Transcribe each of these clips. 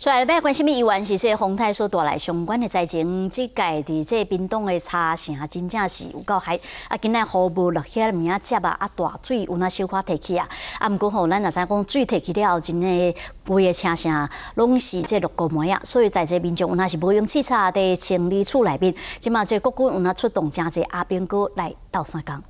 所以要关心伊原是这洪台所带来相关的灾情，即届伫这冰冻的茶城真正是有够海，啊，今仔雨无落起明仔接啊，啊大水有那小可提起啊，啊，毋过吼，咱若知讲水提起了后，真诶规个车城拢是这六个模啊，所以在这民众有那是无用汽车伫清理厝内面，即马这国军有那出动真济阿兵哥来斗相共。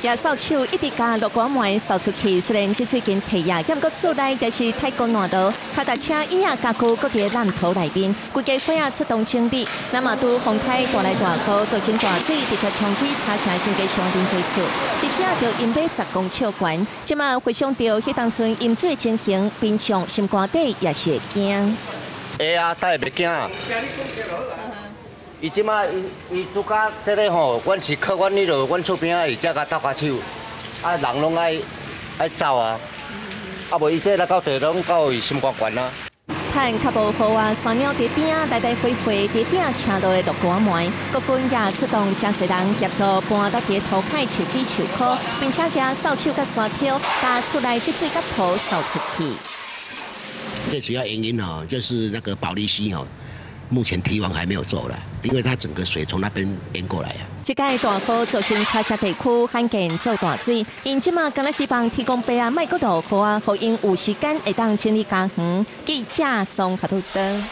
也扫帚一直加落光门扫出去，虽然这最近皮呀，不过厝内就是太过暖道，他的车椅啊加固搁伫烂头内边，规家伙啊出动清理。那么都风台大来大雨，造成大水直接冲击茶城新街商店街厝，一下就因被十公尺宽。即马回想到迄当村因水情形，平常心肝底也是惊。会啊，但会袂惊啊。伊即马伊伊做甲即个吼，阮是靠阮迄落阮厝边啊，伊只甲搭下手，啊人拢爱爱走啊，啊无伊即来到地拢到伊心肝悬啊。趁较无好啊，山鸟伫边啊来来回回伫边啊车道的落管门，各军也出动真侪人协助搬到伫头海树基树棵，并且加扫帚甲沙挑，打出来积水甲土扫出去。最主要原因哦，就是那个保利西哦。目前堤防还没有做了，因为它整个水从那边淹过来呀。这届大雨造成茶社地区罕见做大水，因即马今日希望提供备啊麦果豆花，好因有时间会当清理家园。记者综合报道。